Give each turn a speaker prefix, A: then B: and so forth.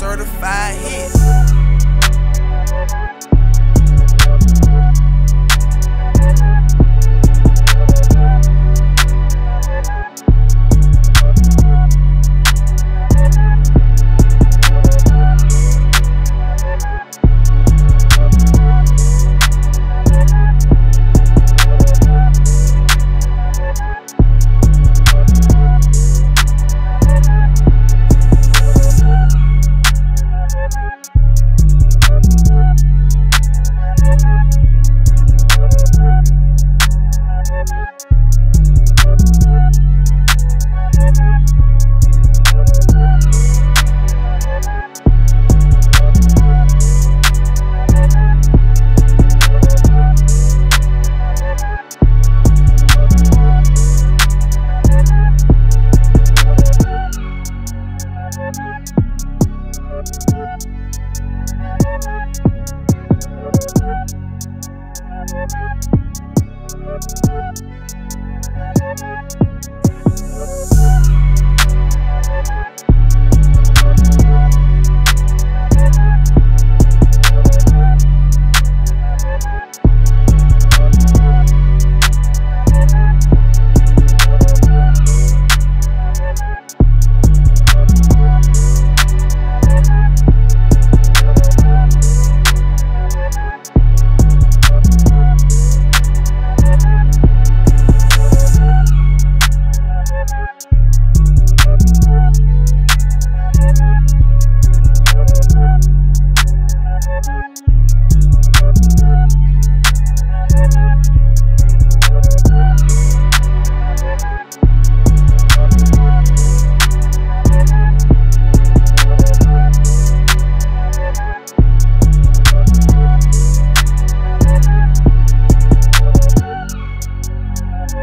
A: certified hit. Thank you.